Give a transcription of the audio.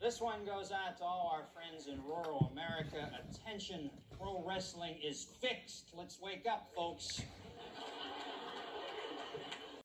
This one goes out to all our friends in rural America. Attention, pro wrestling is fixed. Let's wake up, folks.